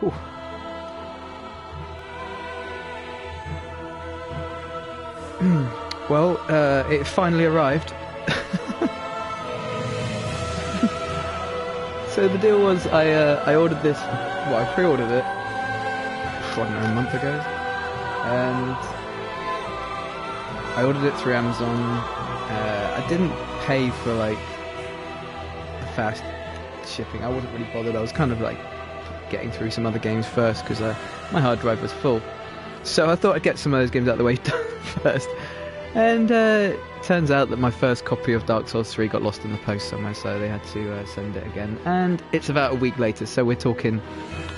Whew. well, uh, it finally arrived. so the deal was, I uh, I ordered this. Well, I pre-ordered it. Know, a month ago, and I ordered it through Amazon. Uh, I didn't pay for like fast shipping. I wasn't really bothered. I was kind of like getting through some other games first because uh, my hard drive was full. So I thought I'd get some of those games out of the way first. And uh, turns out that my first copy of Dark Souls 3 got lost in the post somewhere, so they had to uh, send it again. And it's about a week later, so we're talking,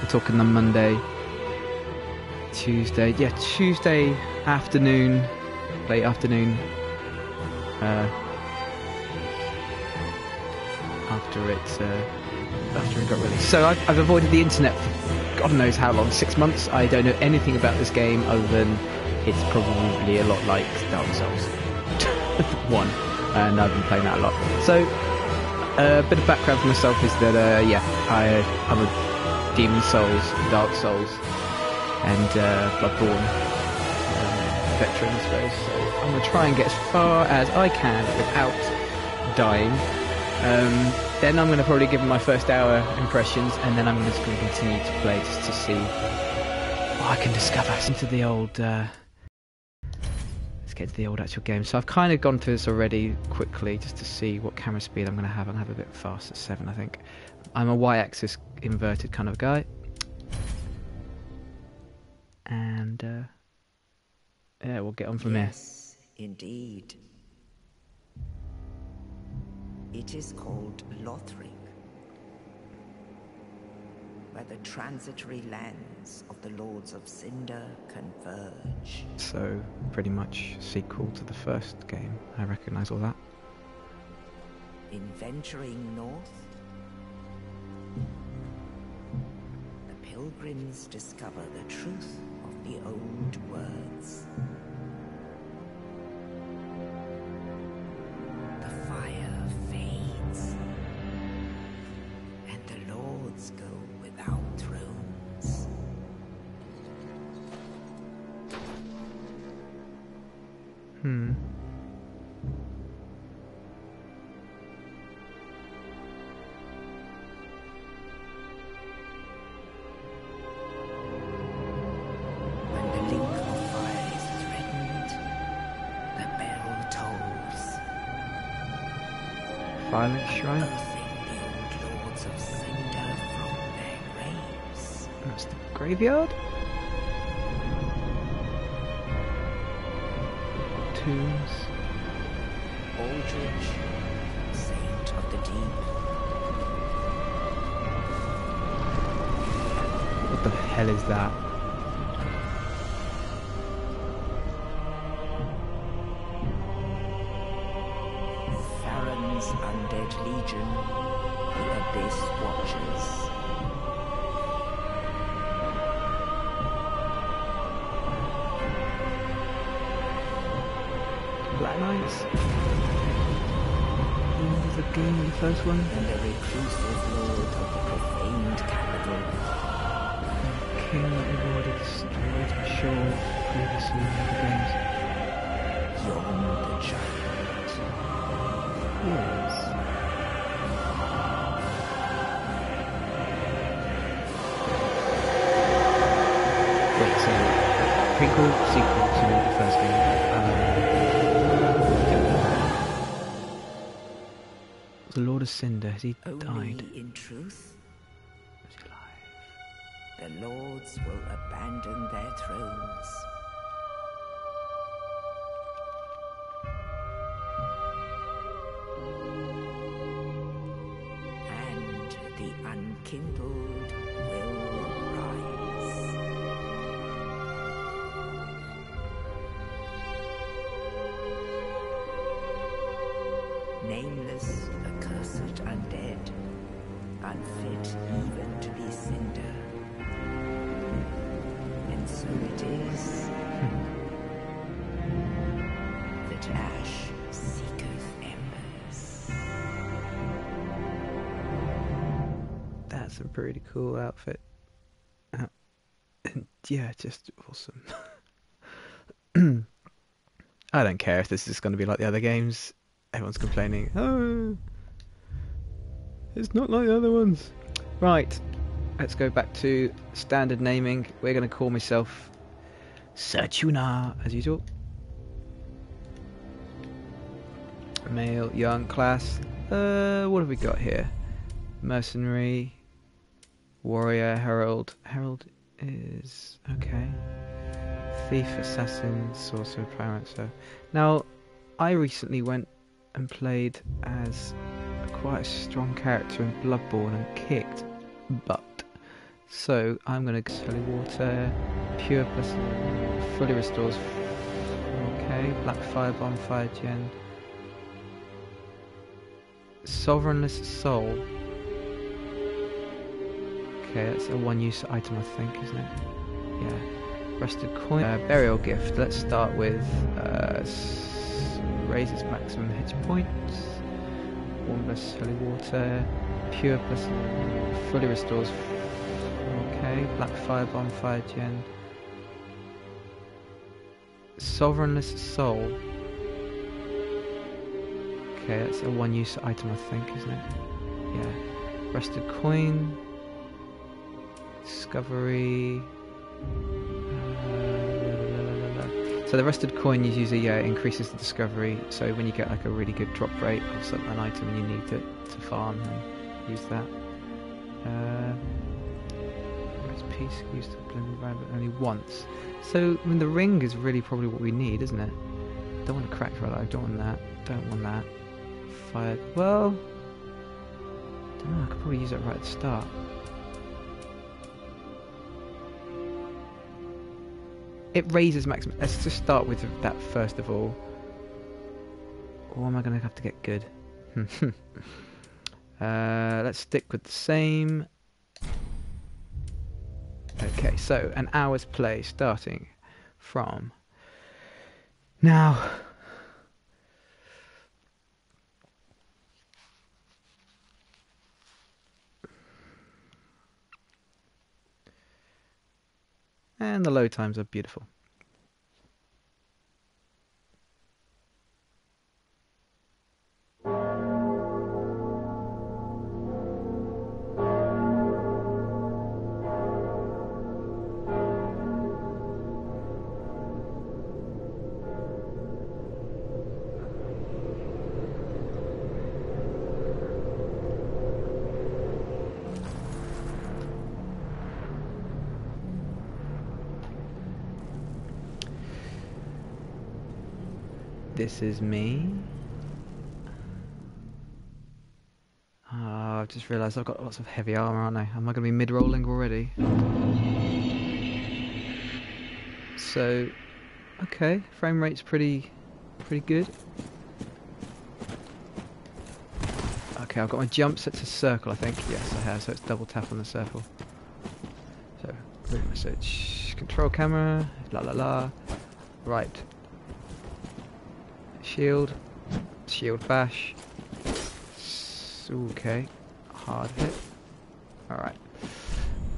we're talking the Monday, Tuesday, yeah, Tuesday afternoon, late afternoon. Uh, after it's uh, after it got released. So I've, I've avoided the internet for God knows how long, six months. I don't know anything about this game other than it's probably a lot like Dark Souls 1, and I've been playing that a lot. So, a bit of background for myself is that, uh, yeah, I, I'm a Demon Souls, Dark Souls, and uh, Bloodborne um, veteran, I suppose. So I'm going to try and get as far as I can without dying. Um, then I'm going to probably give my first hour impressions, and then I'm just going to continue to play just to see what I can discover into the old. Uh, let's get to the old actual game. So I've kind of gone through this already quickly, just to see what camera speed I'm going to have. I'm going to have a bit fast at seven, I think. I'm a y-axis inverted kind of guy, and uh, yeah, we'll get on from yes, indeed. It is called Lothric, where the transitory lands of the Lords of Cinder converge. So, pretty much sequel to the first game. I recognise all that. In venturing north, the pilgrims discover the truth of the old words. Graves. That's the graveyard? Tombs. Aldrich, saint of the deep, What the hell is that? Black Knights? Remember the game in the first one? and the reclusive lord of the profaned capital. King that we've already destroyed, I'm sure, previously in the games. Yhorm the giant. Yes. Wait, so prequel, sequel of Cinder, has he Only died? in truth, Is he alive? the lords will abandon their thrones. Cool outfit. And yeah, just awesome. I don't care if this is going to be like the other games. Everyone's complaining. Oh, it's not like the other ones. Right, let's go back to standard naming. We're going to call myself Sertuna, as usual. Male, young, class. Uh, what have we got here? Mercenary, warrior, herald. Herald is okay. Thief, assassin, sorcerer, pyromancer. Now, I recently went and played as a quite a strong character in Bloodborne and kicked butt. So I'm going to holy water, pure plus fully restores. Okay, black fire, bonfire, gen. Sovereignless soul. Okay, that's a one-use item, I think, isn't it? Yeah. Rusted coin. Uh, burial gift. Let's start with uh, raise its maximum hit points. One plus holy water. Pure plus fully restores. Okay. Black fire, bonfire, gen. Sovereignless soul. Okay, that's a one-use item, I think, isn't it? Yeah. Rusted coin. Discovery. Uh. So the rusted coin you use, yeah, increases the discovery. So when you get like a really good drop rate of some, an item and you need it to farm, then use that. Uh, piece used to blend around but only once. So I mean the ring is really probably what we need, isn't it? Don't want to crack for alive. Don't want that. Don't want that. Fire. Well, I don't know. I could probably use it right at the start. It raises maximum. Let's just start with that first of all. Or am I going to have to get good? uh, let's stick with the same. Okay, so an hour's play starting from now. And the load times are beautiful. This is me. Ah, I've just realised I've got lots of heavy armour, aren't I? Am I going to be mid-rolling already? So, okay, frame rate's pretty, pretty good. Okay, I've got my jump set to circle, I think. Yes, I have, so it's double tap on the circle. So, message, control camera, la la la. Right, Shield. Shield bash. Okay. Hard hit. Alright.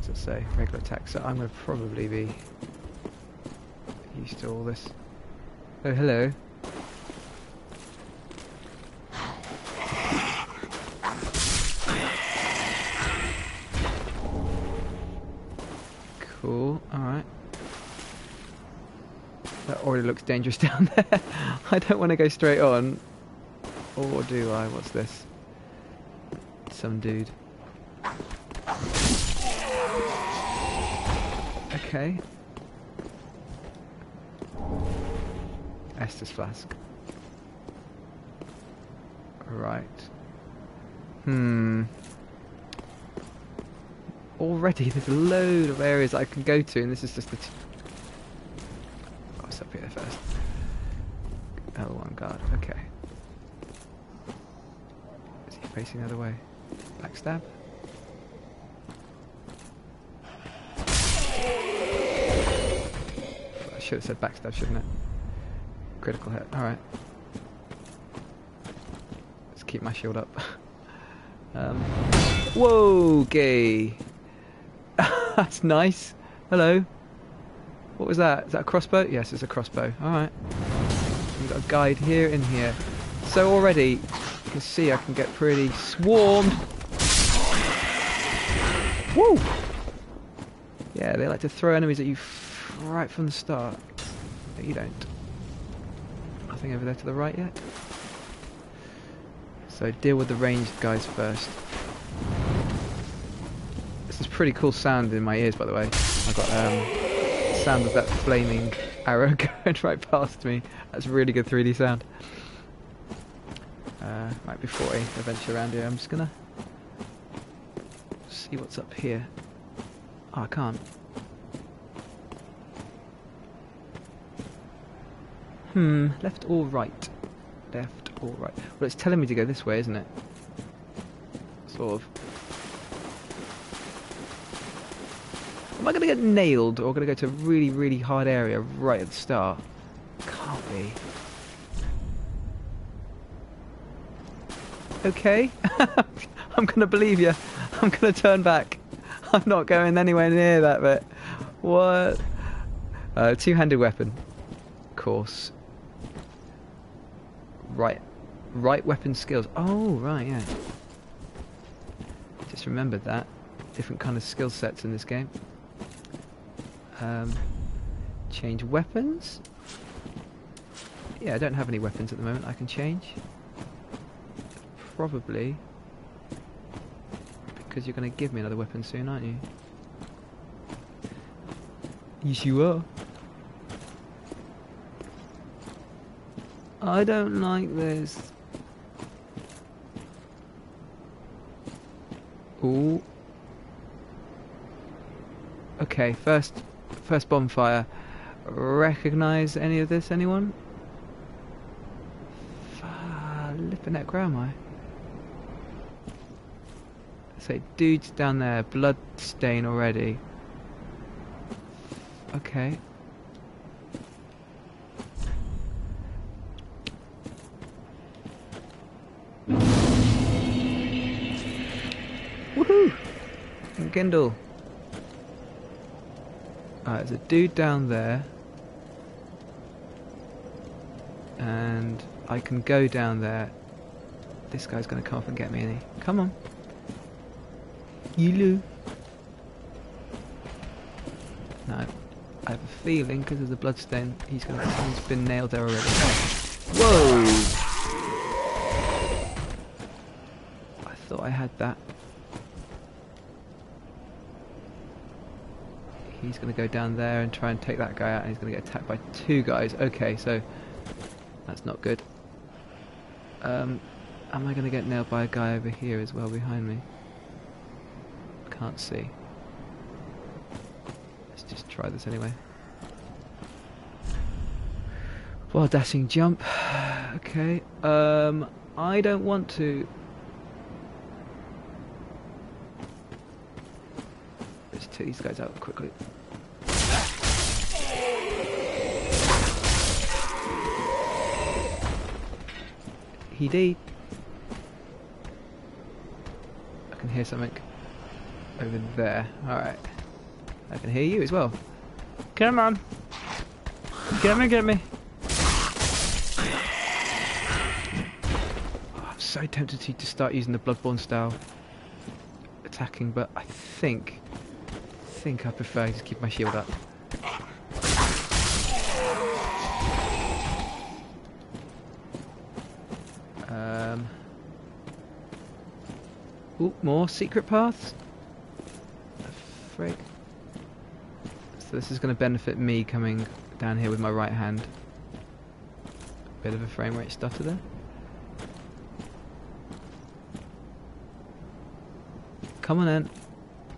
It say? Regular attack. So I'm going to probably be used to all this. Oh, hello. Cool. Alright. That already looks dangerous down there. I don't want to go straight on. Or do I? What's this? Some dude. Okay. Estus flask. Right. Hmm. Already there's a load of areas I can go to and this is just the t- Oh, it's up here first. L1 guard, okay. Is he facing the other way? Backstab? I should have said backstab, shouldn't it? Critical hit, alright. Let's keep my shield up. um, whoa, gay! That's nice. Hello. What was that? Is that a crossbow? Yes, it's a crossbow. Alright. We've got a guide here in here. So already, can see I can get pretty swarmed. Woo! Yeah, they like to throw enemies at you right from the start. But you don't. Nothing over there to the right yet. So deal with the ranged guys first. This is pretty cool sound in my ears, by the way. I've got um, sound of that flaming arrow going right past me. That's really good 3D sound. Uh, right before I venture around here, I'm just gonna see what's up here. Oh, I can't. Hmm, left or right? Left or right? Well, it's telling me to go this way, isn't it? Sort of. Am I going to get nailed or going to go to a really, really hard area right at the start? Can't be. Okay. I'm to believe you. I'm to turn back. I'm not going anywhere near that bit. What? Uh, two-handed weapon. Of course. Right. Right weapon skills. Oh, right, yeah. Just remembered that. Different kind of skill sets in this game. Um, change weapons. Yeah, I don't have any weapons at the moment I can change. Probably because you're going to give me another weapon soon, aren't you? Yes, you are. I don't like this. Ooh. Okay, first first bonfire. Recognize any of this, anyone? Flipping where am I? Say, dude's down there, blood stain already. Okay. Woohoo! Kindle. Alright, there's a dude down there. And I can go down there. This guy's gonna come up and get me, is Come on. Yulu. No. I have a feeling, because of the bloodstain, he's gonna he's been nailed there already. Whoa! I thought I had that. He's going to go down there and try and take that guy out, and he's going to get attacked by two guys. Okay, so that's not good. Um, am I going to get nailed by a guy over here as well behind me? Can't see. Let's just try this anyway. Well, dashing jump. okay. Um, I don't want to. Let's take these guys out quickly. He did. I can hear something over there. Alright. I can hear you as well. Come on. Get me, get me. Oh, I'm so tempted to, to start using the Bloodborne style attacking, but I think, I think I prefer to keep my shield up. Um, ooh, more secret paths? So this is going to benefit me coming down here with my right hand. Bit of a frame rate stutter there. Come on in.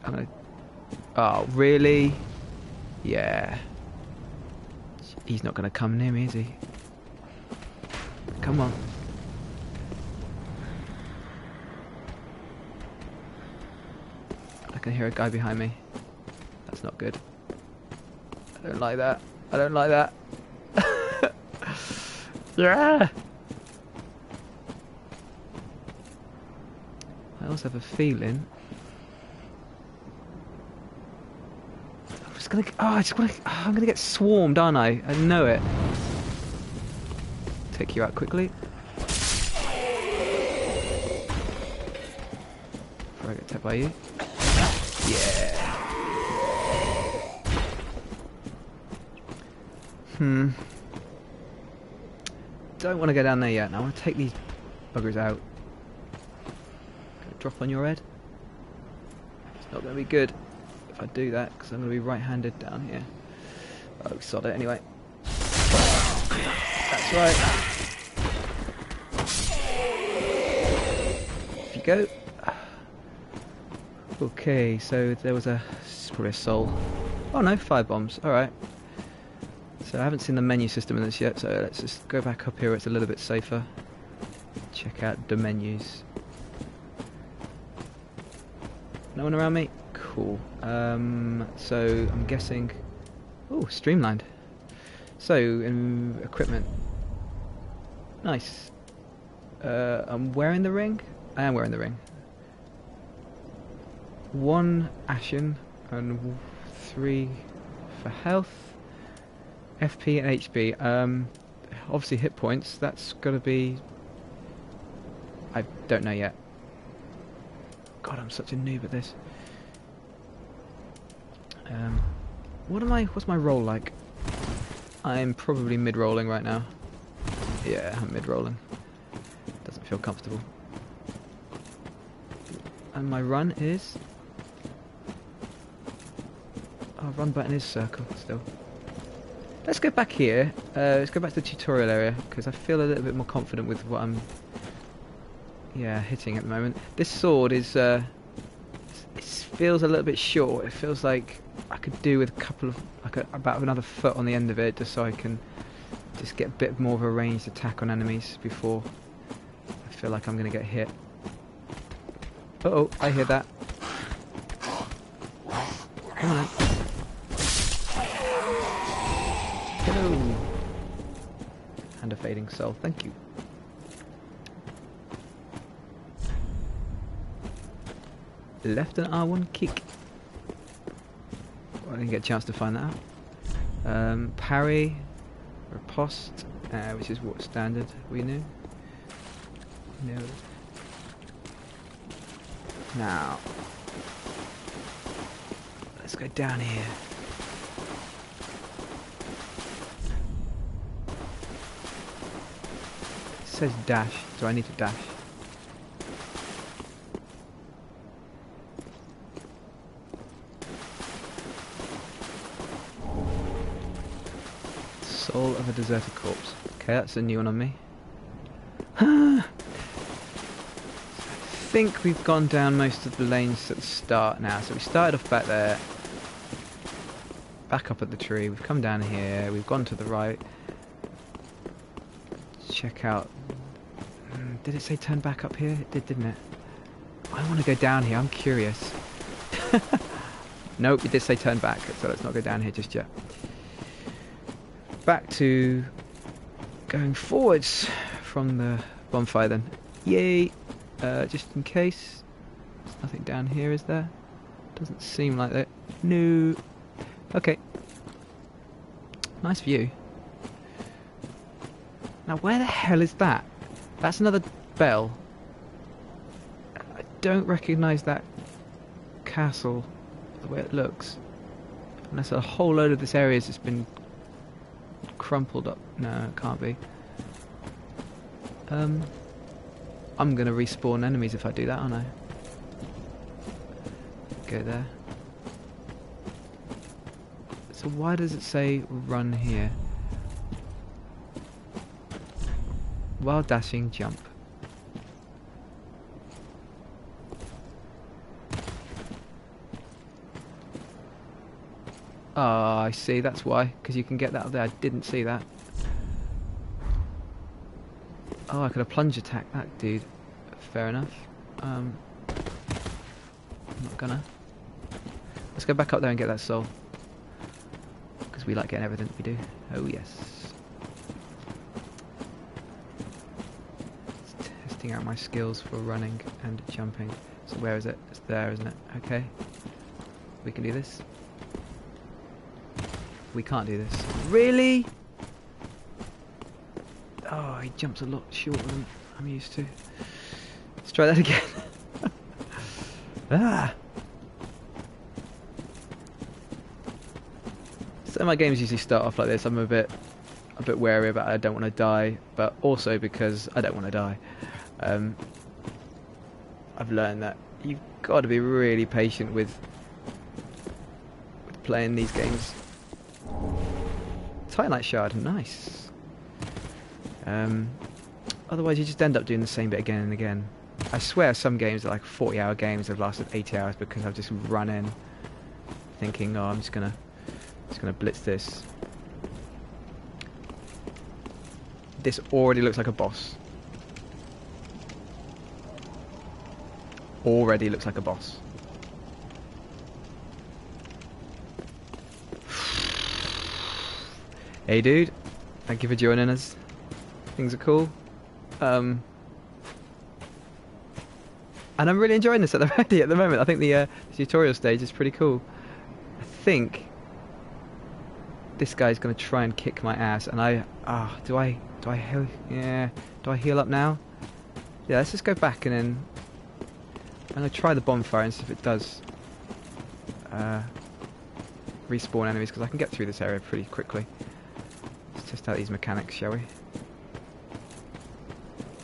I'm gonna... Oh, really? Yeah. He's not gonna come near me, is he? Come on. I can hear a guy behind me. That's not good. I don't like that. I don't like that. yeah! I also have a feeling just gonna. Oh, I just wanna. Oh, I'm gonna get swarmed, aren't I? I know it. Take you out quickly. Before I get attacked by you. Yeah. Hmm. Don't want to go down there yet. Now I want to take these buggers out. Drop on your head. It's not going to be good if I do that because I'm going to be right-handed down here. Oh, sod it anyway. That's right. Off you go. Okay, so there was a a soul. Oh no, fire bombs. All right. So I haven't seen the menu system in this yet, so let's just go back up here it's a little bit safer. Check out the menus. No one around me? Cool. Um, so I'm guessing... Oh, streamlined. So, um, equipment. Nice. Uh, I'm wearing the ring? I am wearing the ring. One Ashen and three for health. FP and HP. Um, obviously hit points. That's to be. I don't know yet. God, I'm such a noob at this. Um, what am I? What's my roll like? I'm probably mid-rolling right now. Yeah, I'm mid-rolling. Doesn't feel comfortable. And my run is. Oh, run button is circle still. Let's go back here. Uh, let's go back to the tutorial area because I feel a little bit more confident with what I'm, yeah, hitting at the moment. This sword is, uh, it feels a little bit short. It feels like I could do with a couple of, like a, about another foot on the end of it, just so I can just get a bit more of a ranged attack on enemies before I feel like I'm going to get hit. Uh oh, I hear that. Come on. And a fading soul, thank you. Left and R1 kick. Well, I didn't get a chance to find that out. Um, parry, riposte, uh, which is what standard we knew. No. Now, let's go down here. Says dash, so I need to dash. Soul of a deserted corpse. Okay, that's a new one on me. I think we've gone down most of the lanes at the start now. So we started off back there, back up at the tree. We've come down here. We've gone to the right. Check out. Did it say turn back up here? It did, didn't it? I want to go down here. I'm curious. nope, it did say turn back. So let's not go down here just yet. Back to going forwards from the bonfire then. Yay! Uh, just in case. There's nothing down here, is there? Doesn't seem like that. No. Okay. Nice view. Now, where the hell is that? That's another bell. I don't recognise that castle the way it looks. Unless a whole load of this area has just been crumpled up. No, it can't be. Um, I'm gonna respawn enemies if I do that, aren't I? Go there. So why does it say run here? While dashing, jump. Oh, I see. That's why. Because you can get that up there. I didn't see that. Oh, I could have plunge attacked that dude. Fair enough. Um, I'm not gonna. Let's go back up there and get that soul. Because we like getting everything we do. Oh, yes. Testing out my skills for running and jumping. So where is it? It's there, isn't it? Okay. We can do this. We can't do this. Really? Oh, he jumps a lot shorter than I'm used to. Let's try that again. ah! So my games usually start off like this. I'm a bit, a bit wary about. I don't want to die, but also because I don't want to die. Um, I've learned that you've got to be really patient with, with playing these games. Titanite shard, nice. Um, otherwise, you just end up doing the same bit again and again. I swear, some games are like 40-hour games have lasted 80 hours because I've just run in, thinking, "Oh, I'm just gonna, just gonna blitz this." This already looks like a boss. Already looks like a boss. Hey dude, thank you for joining us. Things are cool. Um, and I'm really enjoying this at the at the moment. I think the, uh, the tutorial stage is pretty cool. I think this guy's going to try and kick my ass, and I ah, do I do I heal? Yeah, do I heal up now? Yeah, let's just go back and then I'm to try the bonfire and see if it does uh, respawn enemies because I can get through this area pretty quickly. Let's test out these mechanics, shall we?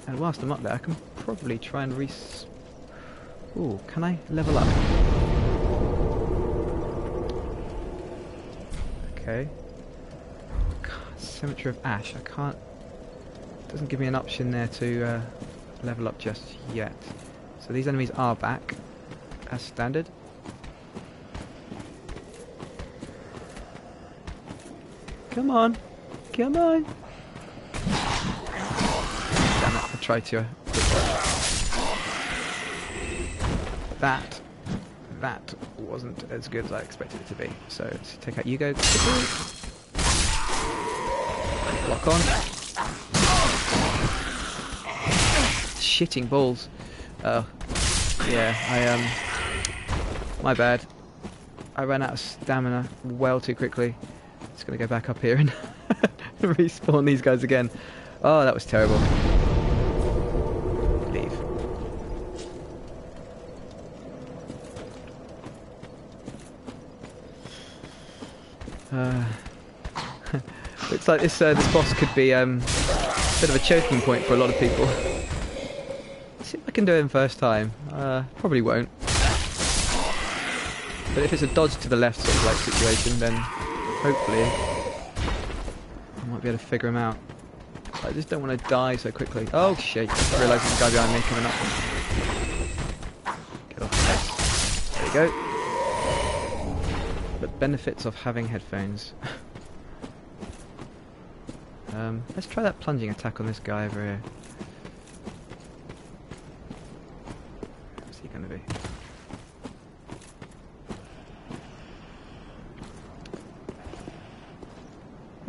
And whilst I'm up there, I can probably try and res... Ooh, can I level up? Okay. Cemetery of Ash. I can't... Doesn't give me an option there to uh, level up just yet. So these enemies are back, as standard. Come on. Come on. Damn it, I tried to. That, that wasn't as good as I expected it to be. So let's take out Yugo. Lock on. Shitting balls. Oh, yeah, I, um, my bad. I ran out of stamina well too quickly. Just gonna go back up here and respawn these guys again. Oh, that was terrible. Leave. Uh, looks like this uh, this boss could be um, a bit of a choking point for a lot of people. See if I can do it in first time. Uh, probably won't. But if it's a dodge to the left sort of like situation, then hopefully might be able to figure him out. I just don't want to die so quickly. Oh shit, I realised there's a guy behind me coming up. Get off the. There you go. The benefits of having headphones. um, let's try that plunging attack on this guy over here. What's he going to be?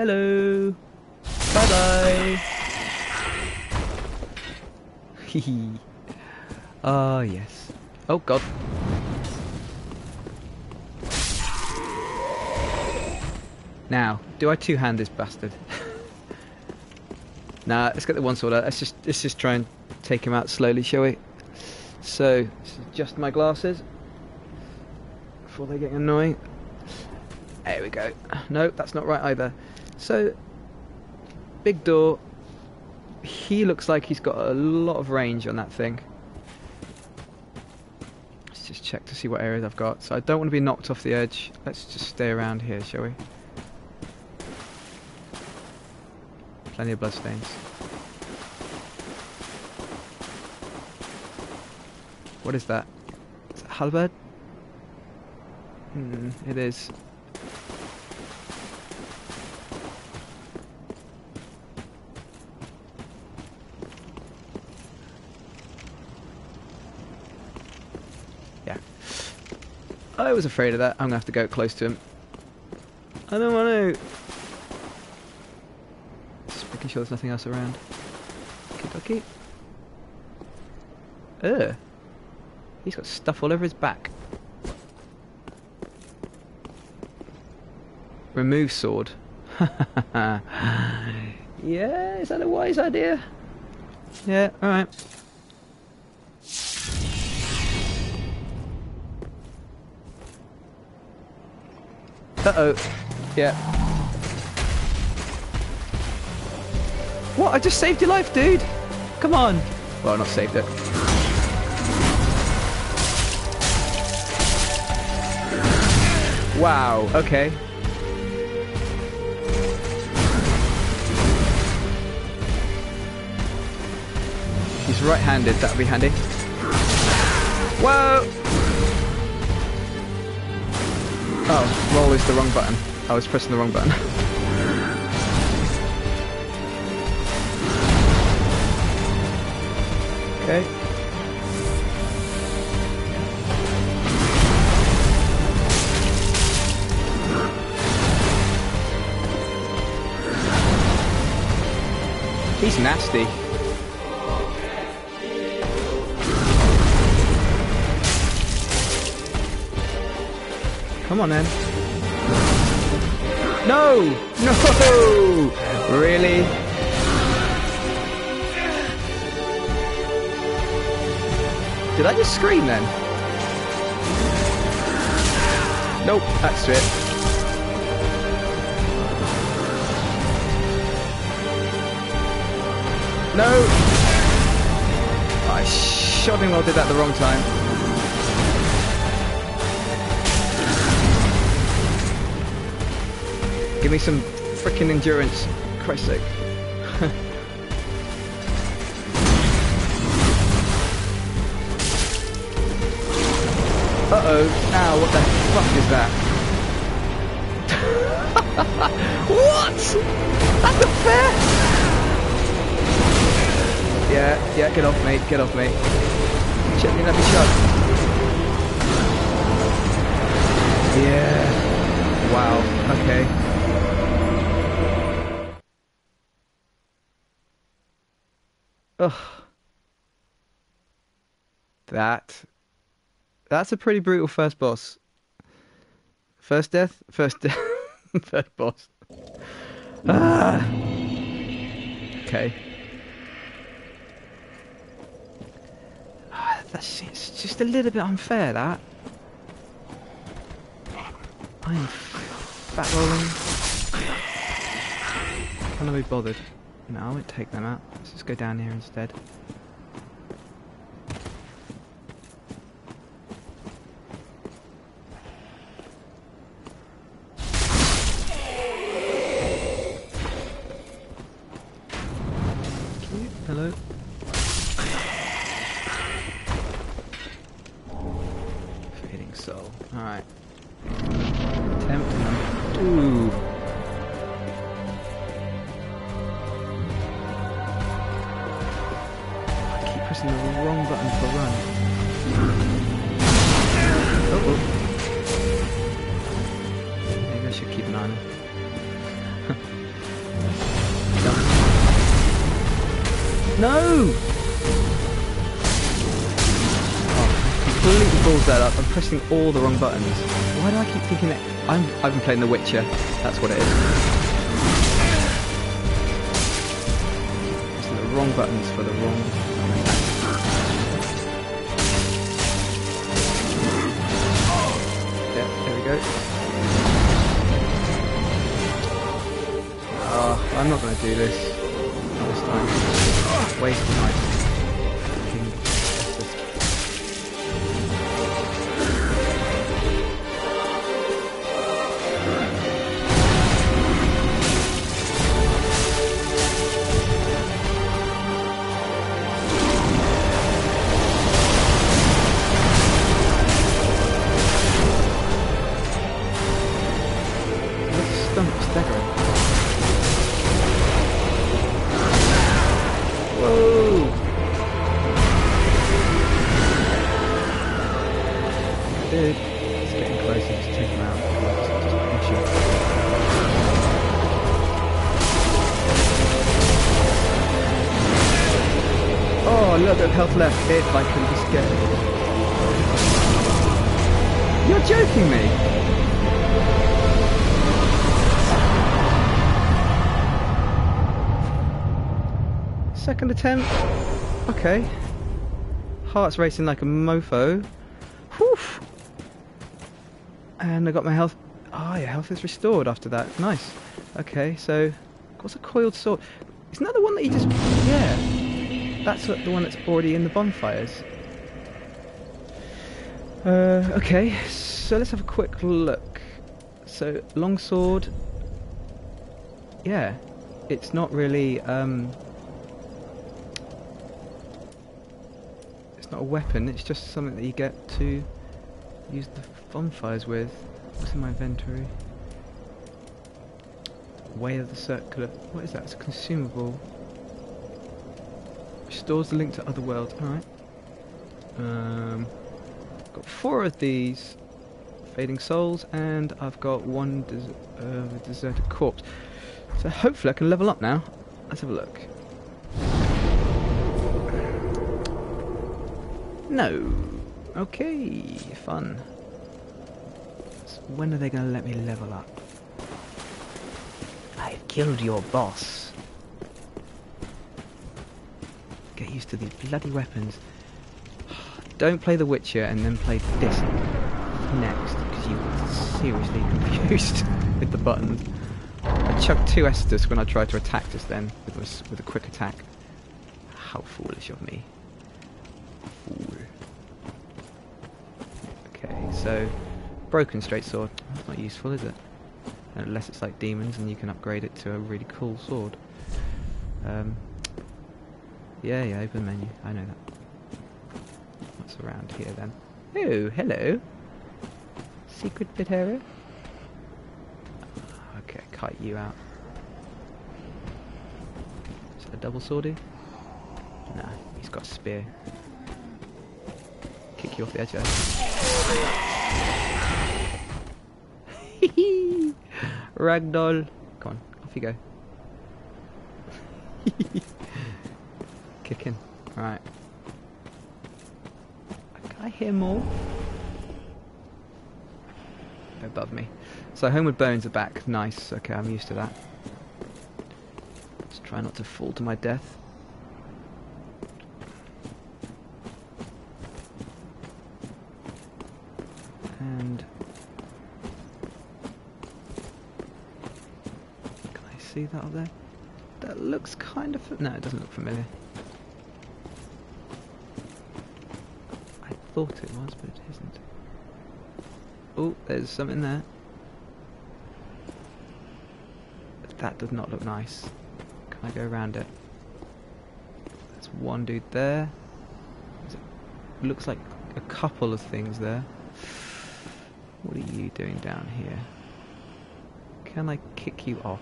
Hello. Bye bye. Hee Ah yes. Oh god. Now, do I two-hand this bastard? nah, let's get the one sword out. Let's just let's just try and take him out slowly, shall we? So, just my glasses before they get annoying. There we go. No, that's not right either. So, big door. He looks like he's got a lot of range on that thing. Let's just check to see what areas I've got. So I don't want to be knocked off the edge. Let's just stay around here, shall we? Plenty of bloodstains. What is that? Is that halberd? Hmm, it is. I was afraid of that. I'm gonna have to go close to him. I don't want to. Just making sure there's nothing else around. Okie dokie. Ugh. He's got stuff all over his back. Remove sword. yeah, is that a wise idea? Yeah, alright. Uh oh. Yeah. What? I just saved your life, dude! Come on! Well, not saved it. Wow, okay. He's right-handed, that would be handy. Whoa! Oh, roll is the wrong button. I was pressing the wrong button. okay. He's nasty. Come on then. No! No! Really? Did I just scream then? Nope, that's it. No! I shodding well did that the wrong time. Give me some freaking endurance. Christ's sake. Uh-oh, now what the fuck is that? what? That's not fair! Yeah, yeah, get off, me, get off, mate. Gently let me shot. Yeah. Wow, okay. Ugh. That. That's a pretty brutal first boss. First death? First death. Third boss. Ah. Okay. That's it's just a little bit unfair that. I'm fat rolling. Can I be bothered? No, I won't take them out. Let's just go down here instead. Pressing all the wrong buttons. Why do I keep thinking that? I'm, I've been playing The Witcher. That's what it is. Pressing the wrong buttons for the wrong... Yeah, there we go. Oh, I'm not going to do this. Oh, look of health left. If I can just get it. You're joking me. Second attempt. Okay. Heart's racing like a mofo. Whew. And I got my health. Ah, oh, yeah, health is restored after that. Nice. Okay, so what's a coiled sword? Isn't that the one that you just? Yeah that's the one that's already in the bonfires. Uh, okay, so let's have a quick look. So longsword. Yeah, it's not really. Um, it's not a weapon. It's just something that you get to use the bonfires with. What's in my inventory? Way of the circular. What is that? It's a consumable. Restores the link to other worlds. Alright. Um, got four of these fading souls, and I've got one des- uh, deserted corpse. So hopefully I can level up now. Let's have a look. No. Okay, fun. So when are they going to let me level up? I've killed your boss. Get used to these bloody weapons. Don't play The Witcher and then play this next, because you seriously confused with the buttons. I chucked two Estus when I tried to attack just then with a, with a quick attack. How foolish of me. Okay, so broken straight sword. That's not useful, is it? Unless it's like demons and you can upgrade it to a really cool sword. Um, yeah, yeah, open menu. I know that. What's around here then? Oh, hello. Secret bit area. Okay, kite you out. Is that a double swordy? Nah, he's got a spear. Kick you off the edge there. Ragdoll. Come on, off you go. Kicking. Alright. Can I hear more? Above me. So Homeward Bones are back. Nice. Okay, I'm used to that. Let's try not to fall to my death. And can I see that up there? That looks kind of. No, it doesn't look familiar. Thought it was, but it isn't. Oh, there's something there. That does not look nice. Can I go around it? There's one dude there. A- looks like a couple of things there. What are you doing down here? Can I kick you off?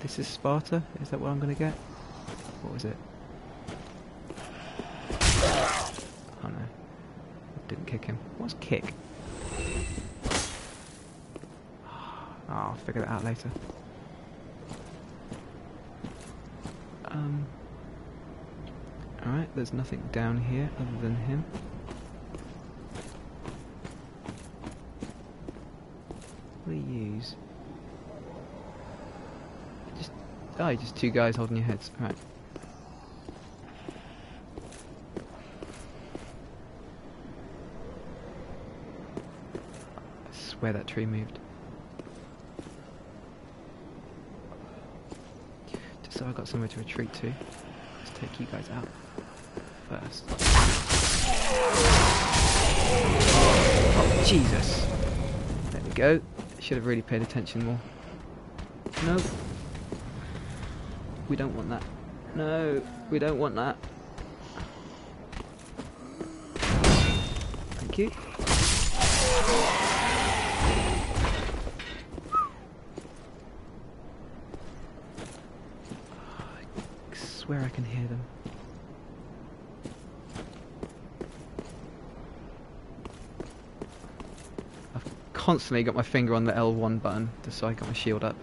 This is Sparta? Is that what I'm going to get? What was it? Oh no. Didn't kick him. What's kick? Oh, I'll figure that out later. Um. Alright, there's nothing down here other than him. What do you use? Just oh, just two guys holding your heads. Right. I swear that tree moved. Just so I got somewhere to retreat to. Let's take you guys out first. Oh, Jesus. There we go. Should have really paid attention more. No. We don't want that. No, we don't want that. Thank you. I swear I can hear them. I've constantly got my finger on the L1 button just so I got my shield up.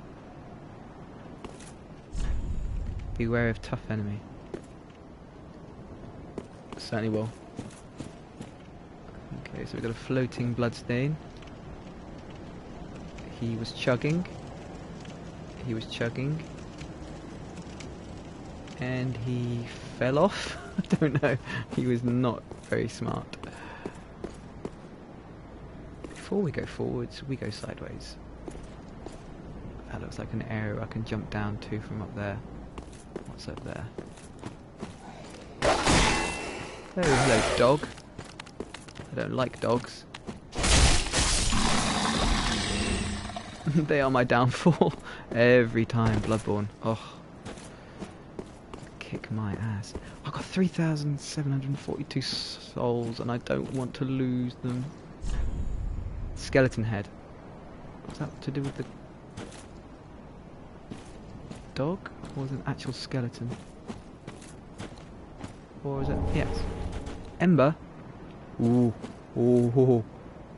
Beware of tough enemy. Certainly will. Okay, so we've got a floating bloodstain. He was chugging. He was chugging. and he fell off. I don't know. He was not very smart. Before we go forwards, we go sideways. That looks like an area I can jump down to from up there. What's up there? Oh, hello, dog. I don't like dogs. they are my downfall. Every time, Bloodborne. Oh. Kick my ass. I've got 3,742 souls and I don't want to lose them. Skeleton head. What's that to do with the dog? Or an actual skeleton? Or is it? Yes. Ember? Ooh. Ooh.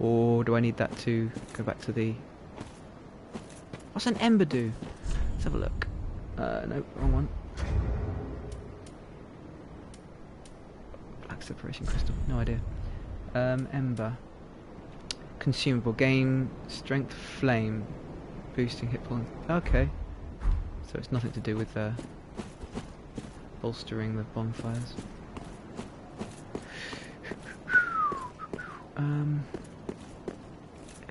Or do I need that to go back to the... What's an ember do? Let's have a look. Uh, no, wrong one. Black separation crystal. No idea. Um, ember. Consumable. Gain strength flame. Boosting hit points. Okay. So it's nothing to do with uh, bolstering the bonfires. Um.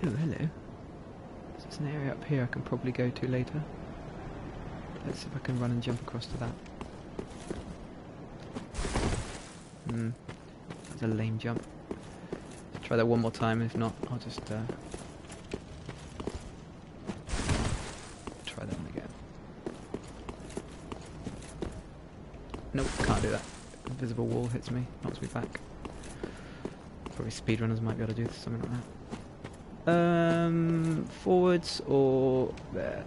Oh, hello. There's an area up here I can probably go to later. Let's see if I can run and jump across to that. Hmm. That's a lame jump. Try that one more time, if not, I'll just uh, try that one again. Nope, can't do that. Invisible wall hits me, knocks me back. Probably speedrunners might be able to do something like that. Um, forwards or there?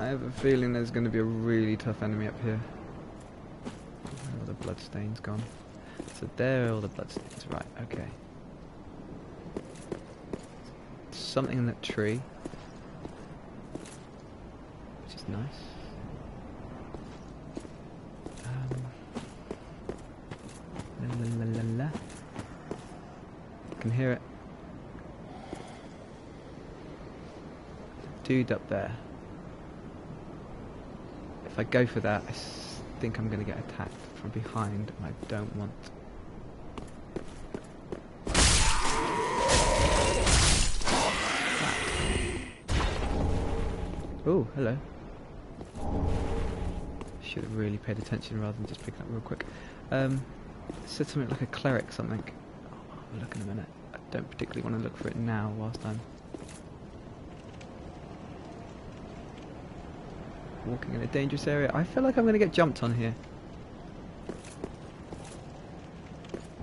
I have a feeling there's going to be a really tough enemy up here. Bloodstains gone. So there are all the bloodstains. Right, okay. Something in that tree. Which is nice. Um, la la la can hear it. Dude up there. If I go for that, think I'm going to get attacked from behind, and I don't want. Oh, hello. Should have really paid attention rather than just picking up real quick. Um, said something like a cleric something. I'll look in a minute. I don't particularly want to look for it now whilst I'm walking in a dangerous area. I feel like I'm going to get jumped on here.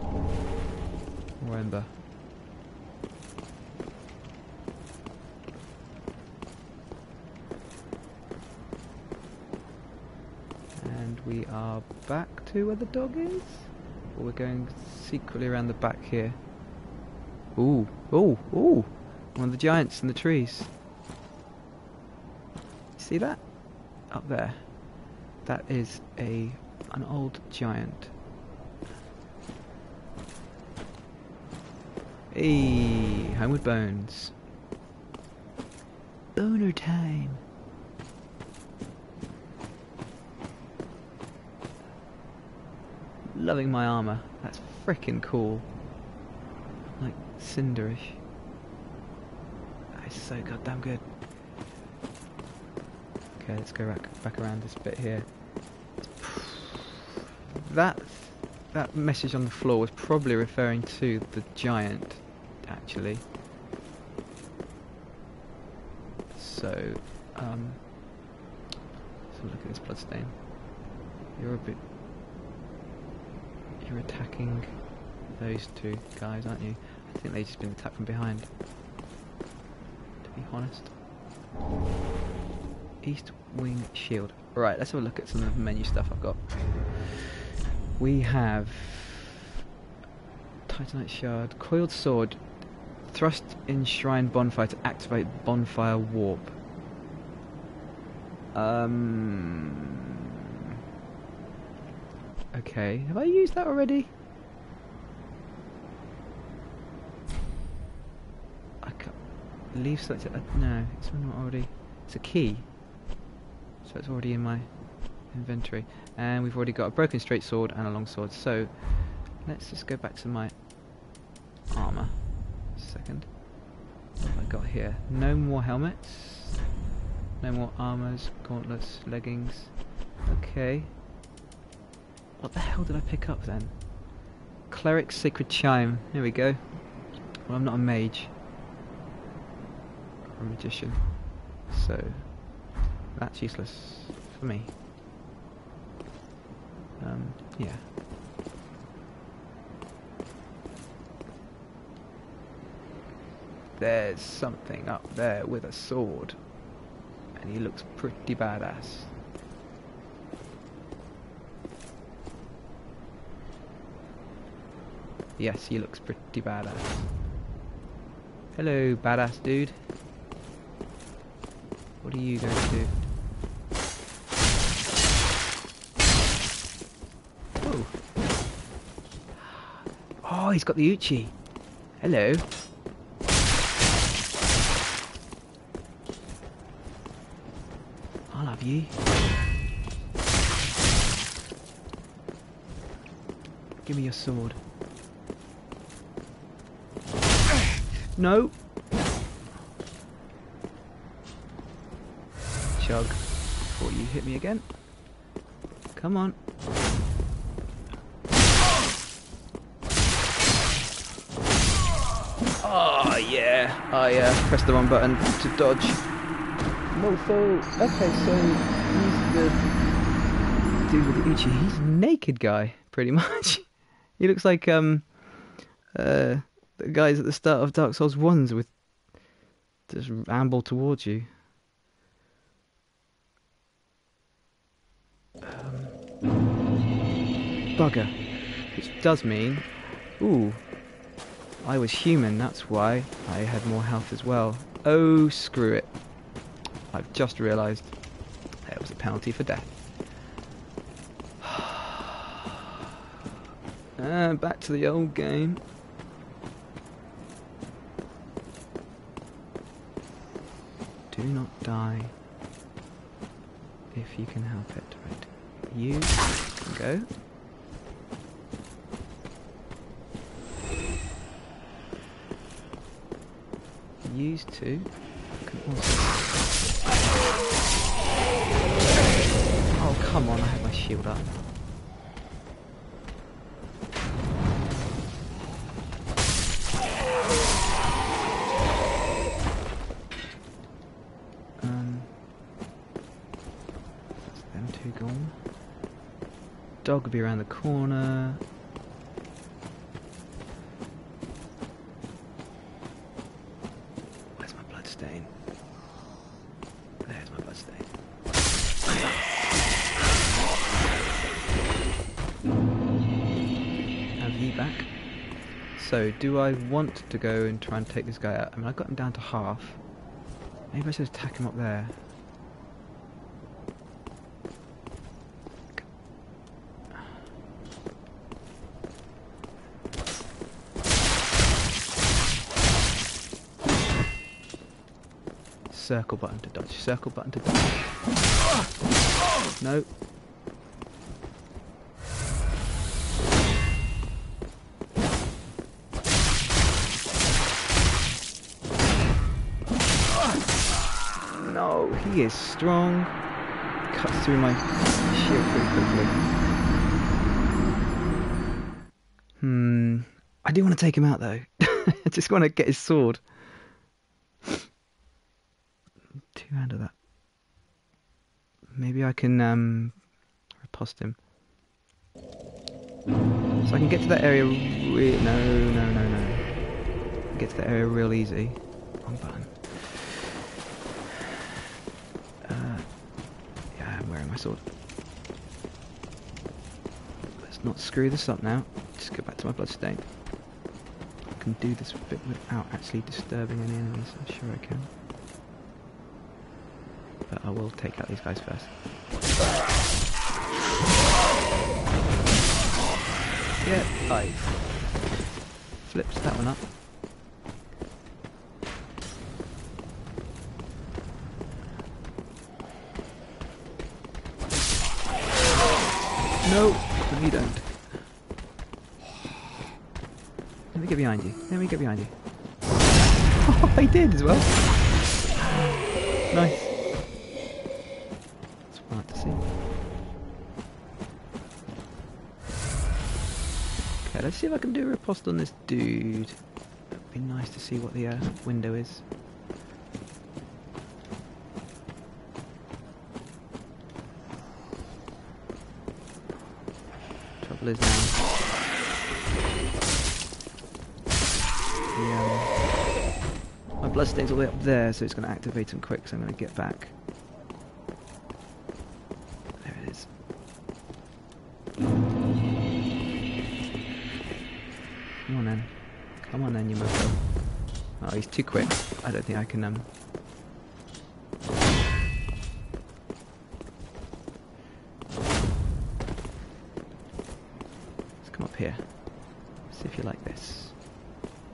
Or Ember. And we are back to where the dog is? Or we're going secretly around the back here? Ooh, ooh, ooh! One of the giants in the trees. See that? Up there. That is a an old giant. Hey, Homeward Bones. Boner time. Loving my armor. That's freaking cool. Like cinderish. That is so goddamn good. Okay, let's go back back around this bit here. That that message on the floor was probably referring to the giant, actually. So, um, so look at this bloodstain. You're a bit. You're attacking those two guys, aren't you? I think they've just been attacked from behind. To be honest. East Wing Shield. Right, let's have a look at some of the menu stuff I've got. We have Titanite Shard, Coiled Sword, Thrust in Shrine Bonfire to activate Bonfire Warp. Um. Okay, have I used that already? I ca Leave selected. Uh, no, it's not already. It's a key. So it's already in my inventory. And we've already got a broken straight sword and a long sword. So let's just go back to my armour. Second. What have I got here? No more helmets. No more armors, gauntlets, leggings. Okay. What the hell did I pick up then? Cleric Sacred Chime. Here we go. Well, I'm not a mage. I'm a magician. So, that's useless for me. Um, yeah. There's something up there with a sword. And he looks pretty badass. Yes, he looks pretty badass. Hello, badass dude. What are you going to do? Oh. Oh, he's got the Uchi. Hello. I love you. Give me your sword. No. Chug. Before you hit me again. Come on. I uh, pressed the wrong button to dodge. No, Mofo. Okay, so he's the dude with the Uchi. He's a naked guy, pretty much. he looks like um uh the guys at the start of Dark Souls ones with just amble towards you. Um, bugger, which does mean, ooh, I was human. That's why I had more health as well. Oh, screw it! I've just realised there was a penalty for death. Uh, back to the old game. Do not die if you can help it. Right. You go. Use two. Can also. Oh come on! I have my shield up. Um, them two gone. Dog will be around the corner. So, do I want to go and try and take this guy out? I mean, I got him down to half. Maybe I should attack him up there. Circle button to dodge. Circle button to dodge. No. He is strong. Cuts through my shield pretty quickly. Hmm. I do want to take him out though. I just want to get his sword. Two out of that. Maybe I can um riposte him. So I can get to that area re- no no no no. Get to that area real easy. Wrong button. Uh, yeah, I'm wearing my sword. Let's not screw this up now. Just go back to my bloodstain. I can do this bit without actually disturbing any enemies. I'm sure I can. But I will take out these guys first. Yeah, I flipped that one up. No, you don't. Let me get behind you. Let me get behind you. Oh, I did as well. Nice. That's what I to see. Okay, let's see if I can do a riposte on this dude. It'd be nice to see what the uh, window is. Is now. Um, my bloodstain's all the way up there, so it's going to activate them quick, so I'm going to get back. There it is. Come on then. Come on then, you mofo. Oh, he's too quick. I don't think I can, um... Let's come up here. See if you like this.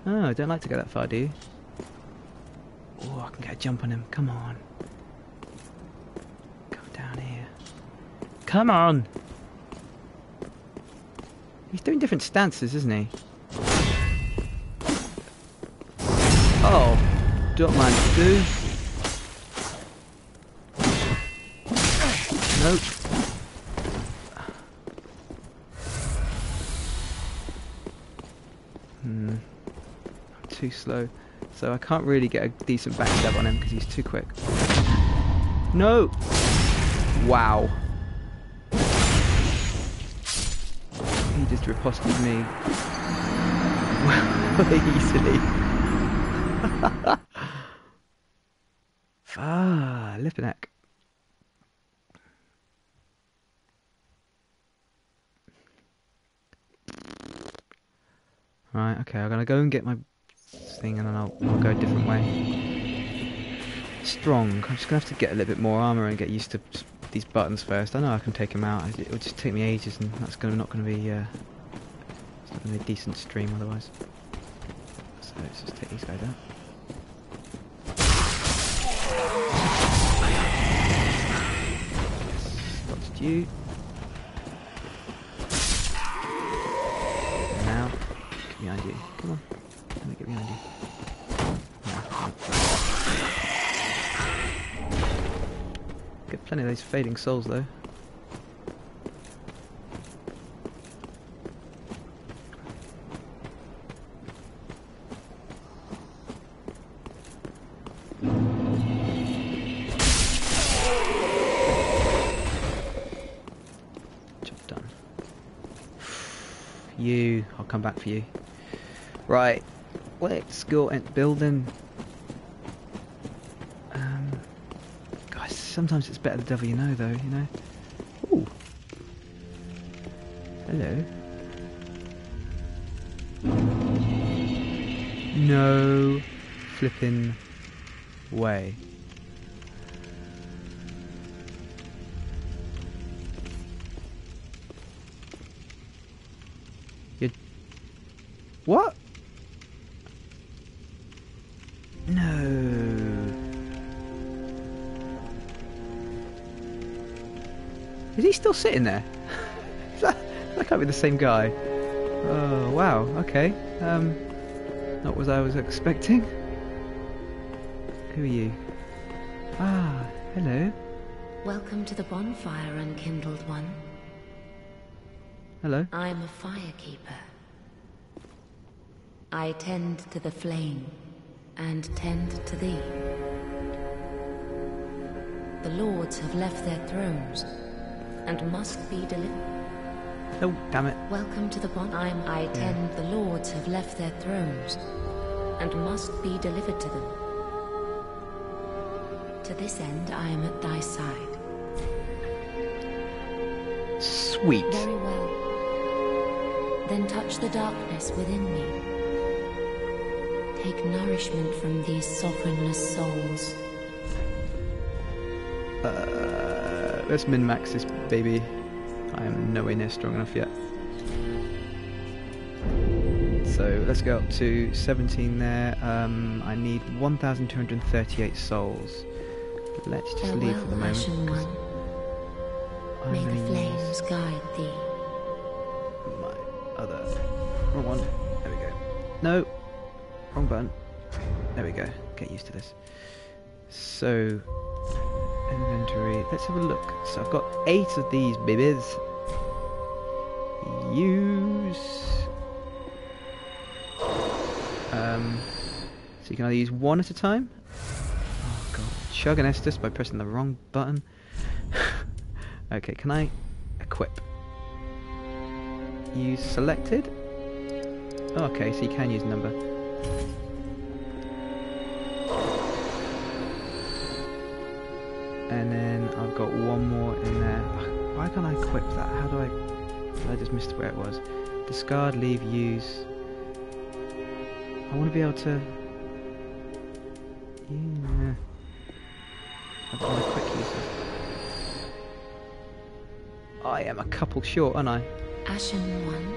Oh, I don't like to go that far, do you? Oh, I can get a jump on him. Come on. Come down here. Come on! He's doing different stances, isn't he? Oh, don't mind, dude. Nope. Slow. So I can't really get a decent backstab on him because he's too quick. No! Wow. He just riposted me. Well, easily. ah, Lipinek. Right, okay, I'm gonna go and get my thing and then I'll, I'll go a different way. Strong. I'm just gonna have to get a little bit more armor and get used to these buttons first. I know I can take them out. It- It'll just take me ages, and that's gonna not gonna be. Uh, it's not gonna be a decent stream otherwise. So let's just take these guys out. Dodged you. Now, behind you. Come on, get behind you. Get plenty of those fading souls though. Come back for you. Right, let's go and building. Um, guys, sometimes it's better the devil you know, though. You know. Ooh. Hello. No flipping way. He still sitting there? that, that can't be the same guy. Oh wow. Okay. Um, not what I was expecting. Who are you? Ah, hello. Welcome to the bonfire, unkindled one. Hello. I'm a firekeeper. I tend to the flame and tend to thee. The lords have left their thrones and must be delivered. Oh, damn it. Welcome to the bon. I'm. I tend. The lords have left their thrones and must be delivered to them. To this end, I am at thy side. Sweet. Very well. Then touch the darkness within me. Take nourishment from these sovereignless souls. Uh, let's min-max this baby. I am nowhere near strong enough yet. So let's go up to 17 there. Um, I need 1,238 souls. Let's just leave for the moment. One. I'm May the flames guide thee. Wrong one. There we go. No. Wrong button. There we go. Get used to this. So, inventory. Let's have a look. So I've got eight of these babies. Use. Um, so you can either use one at a time. Oh god. Chug an Estus by pressing the wrong button. okay, can I equip? Use selected. Okay, so you can use number. Can't I equip that? How do I... I just missed where it was. Discard, leave, use. I want to be able to... Yeah. I've got my quick uses. I am a couple short, aren't I? Ashen one.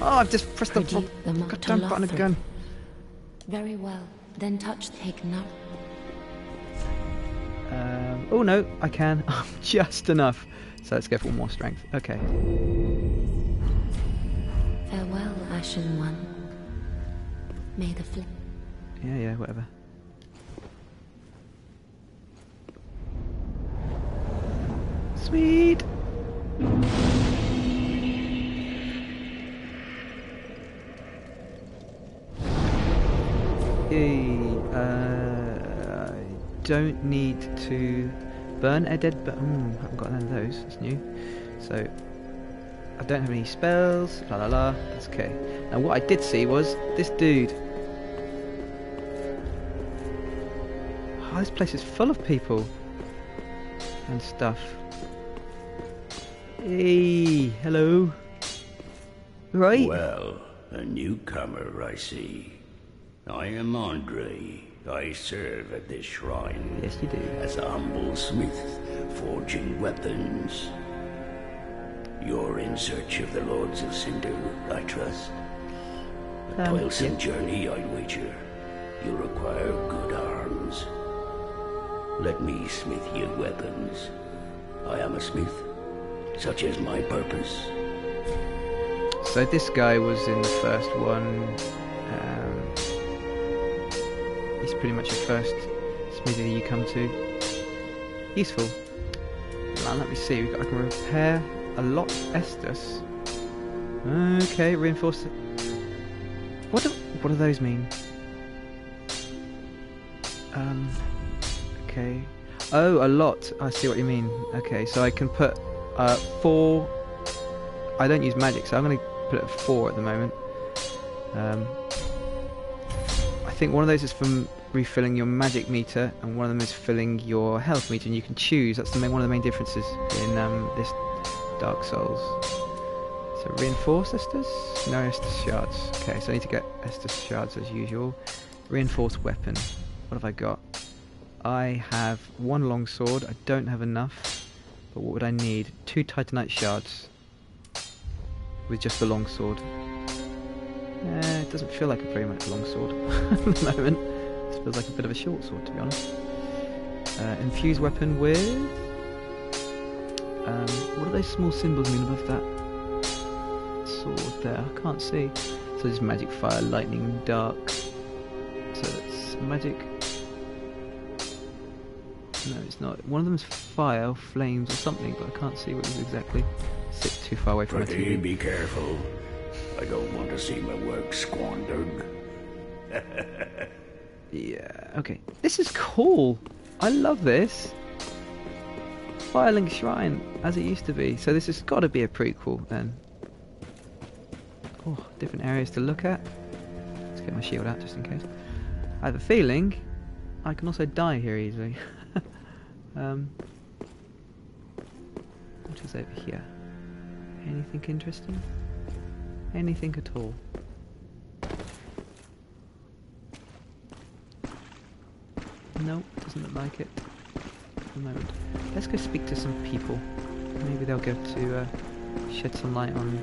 Oh, I've just pressed the Prithee, the wrong goddamn button again. Very well. Then touch the Higna. Um, oh no, I can. I'm just enough. So let's go for more strength. Okay. Farewell, Ashen one. May the flame. Yeah, yeah, whatever. Sweet. Yay. Uh, I don't need to burn a dead but mm, haven't got none of those. That's new. So I don't have any spells. La la la. That's okay. Now what I did see was this dude. Oh, this place is full of people and stuff. Hey, hello. Right. Well, a newcomer, I see. I am Andre. I serve at this shrine Yes, you do. as a humble smith, forging weapons. You're in search of the Lords of Cinder, I trust. A Um, toilsome yeah. journey, I'd wager. You require good arms. Let me smith you weapons. I am a smith. Such is my purpose. So this guy was in the first one. Pretty much the first that you come to. Useful. Now let me see. Got, I can repair a lot Estus. Okay, reinforce it. What do what do those mean? Um. Okay. Oh, a lot. I see what you mean. Okay, so I can put uh, four I don't use magic, so I'm going to put it four at the moment. Um, I think one of those is from refilling your magic meter, and one of them is filling your health meter, and you can choose. That's the main, one of the main differences in um, this Dark Souls. So reinforce Estus? No Estus shards. Okay, so I need to get Estus shards as usual. Reinforced weapon. What have I got? I have one long sword. I don't have enough. But what would I need? Two Titanite shards with just the long sword. Yeah, it doesn't feel like a very much long sword at the moment. Feels like a bit of a short sword, to be honest. Uh, infused weapon with. Um, what do those small symbols mean above that sword there? I can't see. So there's magic, fire, lightning, dark. So it's magic. No, it's not. One of them is fire, flames, or something, but I can't see what it is exactly. Sit too far away from Pretty, TV. be careful. I don't want to see my work squandered. Yeah, okay. This is cool. I love this. Firelink Shrine, as it used to be. So this has got to be a prequel then. Oh, different areas to look at. Let's get my shield out just in case. I have a feeling I can also die here easily. um, what is over here? Anything interesting? Anything at all? No, doesn't look like it the moment. Let's go speak to some people. Maybe they'll get to uh, shed some light on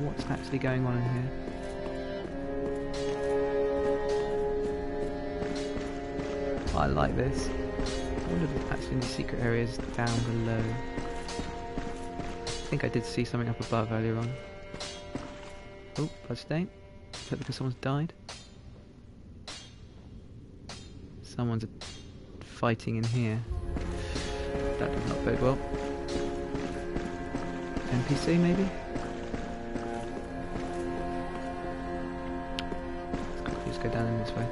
what's actually going on in here. I like this. I wonder if there's actually any secret areas down below. I think I did see something up above earlier on. Oh, bloodstain. Is that because someone's died? Someone's fighting in here. That does not bode well. NPC maybe? Let's just go down in this way.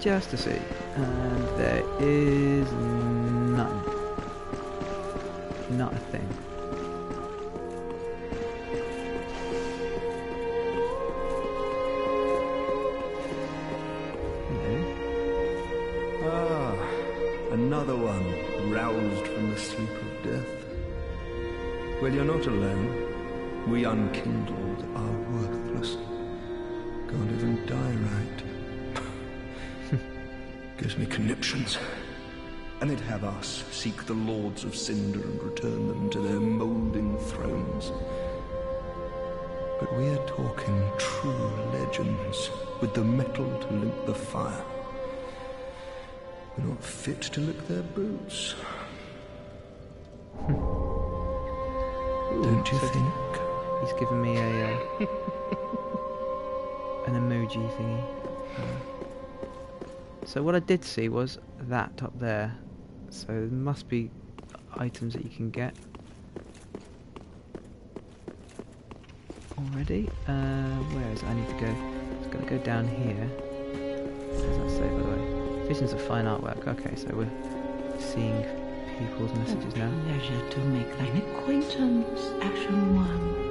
Just to see. And there is none. Not a thing. Well, you're not alone. We unkindled are worthless. Can't even die right. Gives me conniptions. And they'd have us seek the lords of Cinder and return them to their moulding thrones. But we're talking true legends with the mettle to link the fire. We're not fit to lick their boots. Don't you so- think? He's given me a uh, an emoji thingy. Uh, so what I did see was that up there. So there must be items that you can get already. Uh, where is it? I need to go. It's got to go down here. What does that say by the way? Visions of fine artwork. Okay, so we're seeing people's messages oh, now. Pleasure to make thine acquaintance, Ashen One.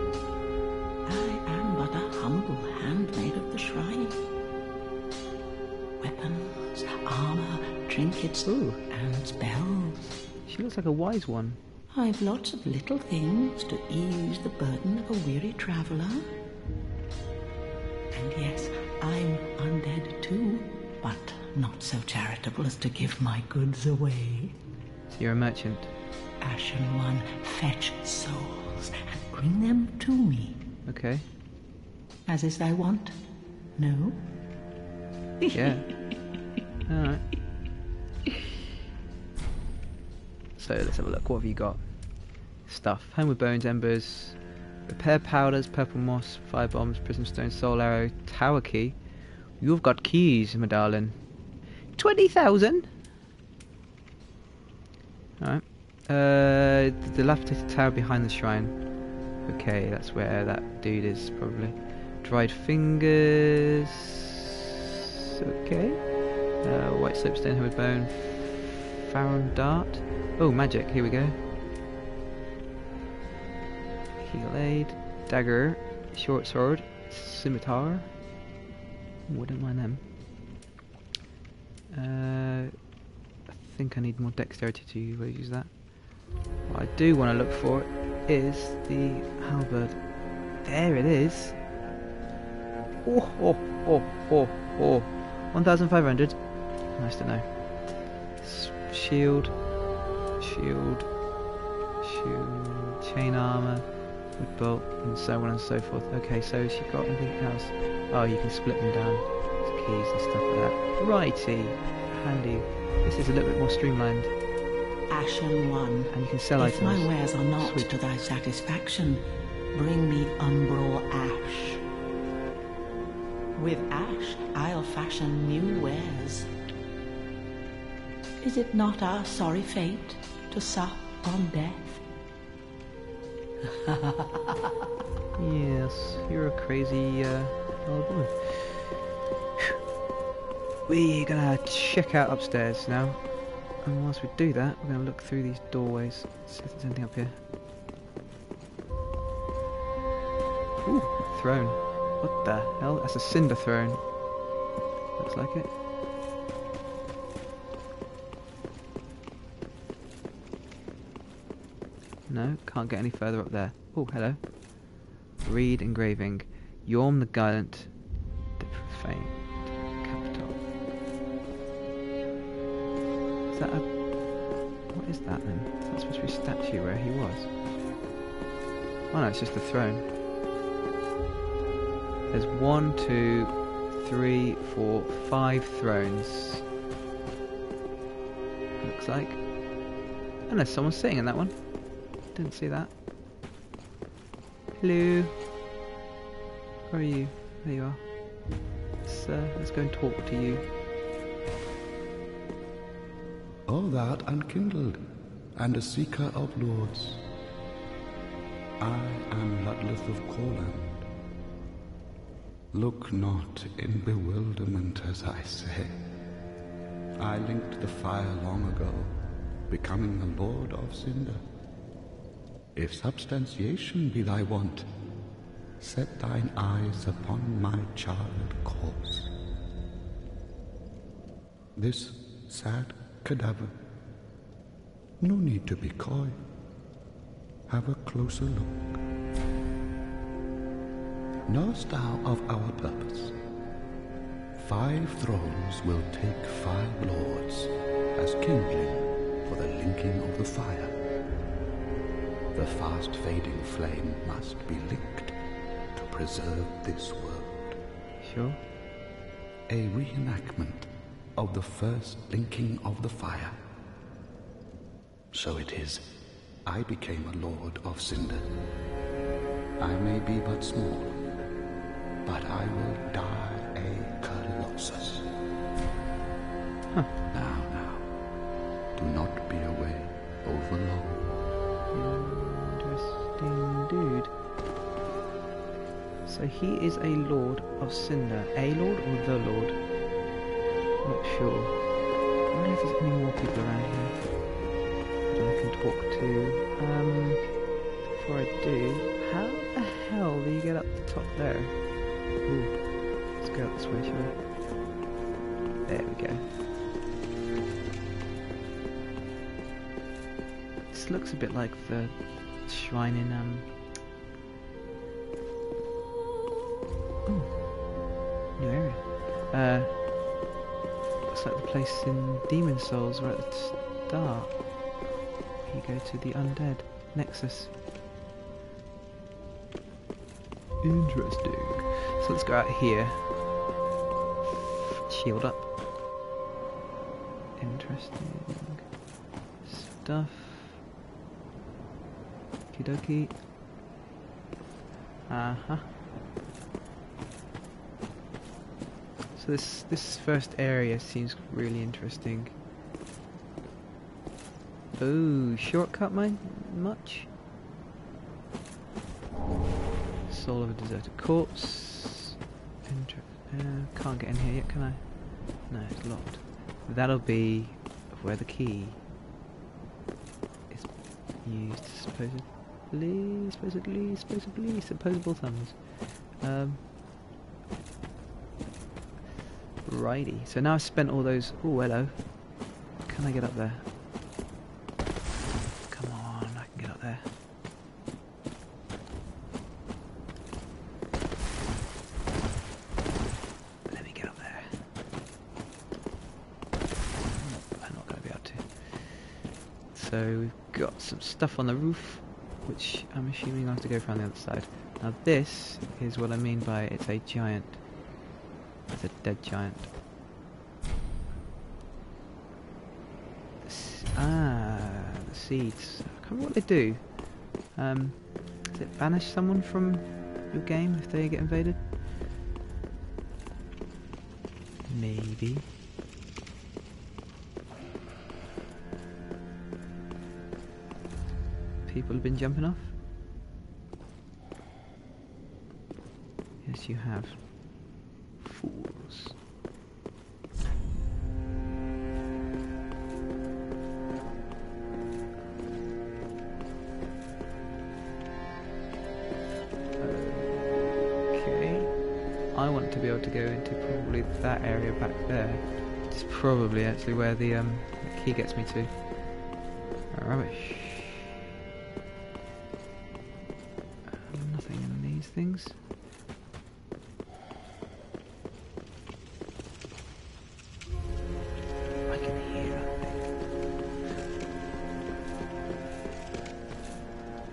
I am but a humble handmaid of the shrine. Weapons, armor, trinkets, Ooh. and spells. She looks like a wise one. I've lots of little things to ease the burden of a weary traveler. And yes, I'm undead too, but not so charitable as to give my goods away. You're a merchant. Ashen One, fetch souls and bring them to me. Okay. As is thy wont? No? Yeah. Alright. So let's have a look. What have you got? Stuff. Homeward bones, embers, repair powders, purple moss, fire bombs, prism stone, soul arrow, tower key. You've got keys, my darling. Twenty thousand. Alright. Uh, the dilapidated tower behind the shrine. Okay, that's where that dude is probably. Dried fingers. Okay. Uh, white soapstone, hammered bone. Farron dart. Oh, magic. Here we go. Heal aid. Dagger. Short sword. Scimitar. Wouldn't mind them. Uh, think I need more dexterity to use that. What I do want to look for is the halberd. There it is. Oh, oh, oh, oh, oh. 1,500. Nice to know. Shield. Shield. Shield. Chain armor. Wood bolt. And so on and so forth. Okay, so she got anything else? Oh, you can split them down. to keys and stuff like that. Righty. Handy. This is a little bit more streamlined. Ashen One, And you can sell if my wares are not Sweet. to thy satisfaction, bring me umbral ash. With ash, I'll fashion new wares. Is it not our sorry fate to sup on death? Yes, you're a crazy uh, old woman. We're gonna check out upstairs now. And whilst we do that, we're gonna look through these doorways, see if there's anything up here. Ooh, throne. What the hell? That's a cinder throne. Looks like it. No, can't get any further up there. Oh, hello. Read engraving. Yhorm the Gallant, the Profaned Is that a. What is that then? Is that supposed to be a statue where he was? Oh no, it's just the throne. There's one, two, three, four, five thrones. Looks like. And there's someone sitting in that one. Didn't see that. Hello. Where are you? There you are. Uh, let's go and talk to you. All that unkindled, and a seeker of lords. I am Ludleth of Courland. Look not in bewilderment as I say. I linked the fire long ago, becoming the Lord of Cinder. If substantiation be thy want, set thine eyes upon my charred corpse. This sad cadaver. No need to be coy. Have a closer look. Knowest thou of our purpose? Five thrones will take five lords as kindling for the linking of the fire. The fast fading flame must be linked to preserve this world. Sure. A reenactment of the first linking of the fire. So it is, I became a lord of Cinder. I may be but small, but I will die a Colossus. Huh. Now, now, do not be away over long. Interesting dude. So he is a lord of Cinder. A lord or the lord? Sure. I wonder if there's any more people around here that I can talk to. Um, before I do, how the hell do you get up the top there? Ooh, let's go up this way, shall we? There we go. This looks a bit like the shrine in um. Place in Demon Souls right at the start. You go to the undead nexus. Interesting. So let's go out here. Shield up. Interesting stuff. Okie dokie. Uh huh. So this this first area seems really interesting. Oh, shortcut mine much? Soul of a deserted corpse. Inter- uh, can't get in here yet, can I? No, it's locked. That'll be where the key is used, supposedly, supposedly, supposedly, supposable thumbs. Um, righty. So now I've spent all those. Oh, hello. Can I get up there? Come on, I can get up there. Let me get up there. I'm not going to be able to. So we've got some stuff on the roof, which I'm assuming I have to go around the other side. Now this is what I mean by it's a giant. A dead giant. Ah, the seeds. I can't remember what they do. Um, does it banish someone from your game if they get invaded? Maybe. People have been jumping off? Yes, you have. To go into probably that area back there. It's probably actually where the um the key gets me to. Rubbish. Um, nothing in these things.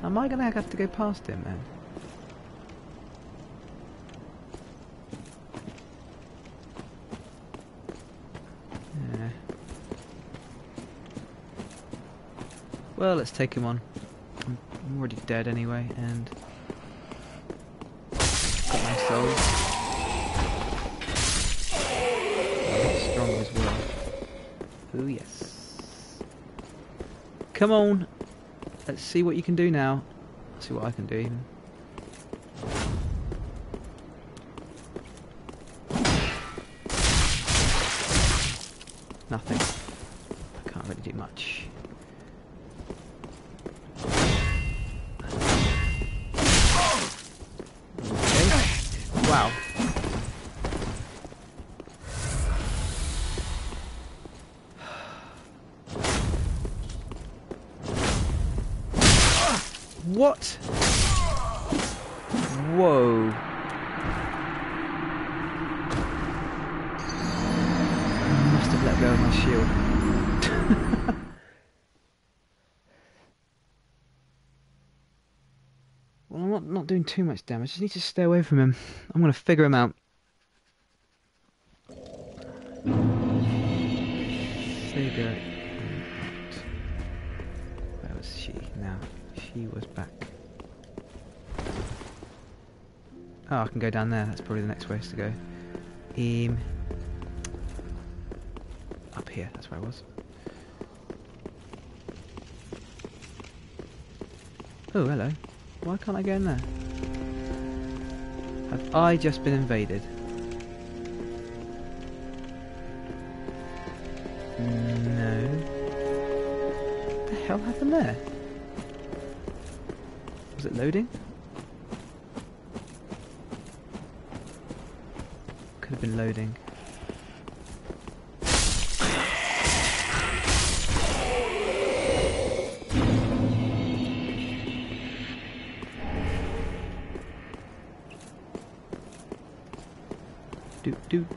Am I gonna have to go past him then? Let's take him on. I'm, already dead anyway, and got my souls. Oh, strong as well. Oh yes. Come on. Let's see what you can do now. Let's see what I can do even. Not, not doing too much damage. Just need to stay away from him. I'm going to figure him out. Figure out. Where was she now? She was back. Oh, I can go down there. That's probably the next place to go. Um, up here. That's where I was. Oh, hello. Why can't I go in there? Have I just been invaded? No. What the hell happened there? Was it loading? Could have been loading.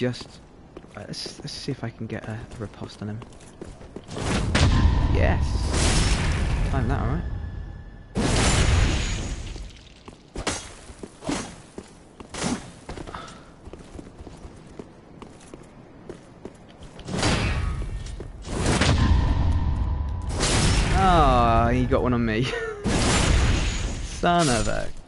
just right, let's let's see if I can get a riposte on him. Yes, time that, all right. Ah, he got one on me. Son of a.